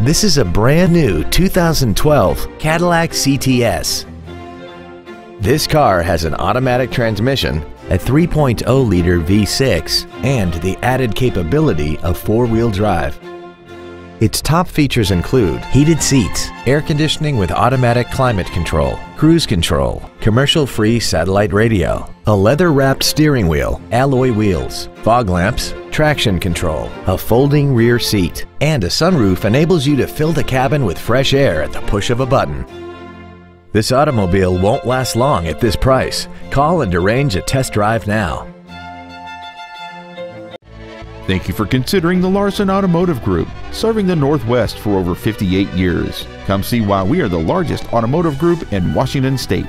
This is a brand new 2012 Cadillac CTS. This car has an automatic transmission, a 3.0-liter V6, and the added capability of four-wheel drive. Its top features include heated seats, air conditioning with automatic climate control, cruise control, commercial-free satellite radio, a leather-wrapped steering wheel, alloy wheels, fog lamps, traction control, a folding rear seat, and a sunroof enables you to fill the cabin with fresh air at the push of a button. This automobile won't last long at this price. Call and arrange a test drive now. Thank you for considering the Larson Automotive Group, serving the Northwest for over 58 years. Come see why we are the largest automotive group in Washington State.